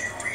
you.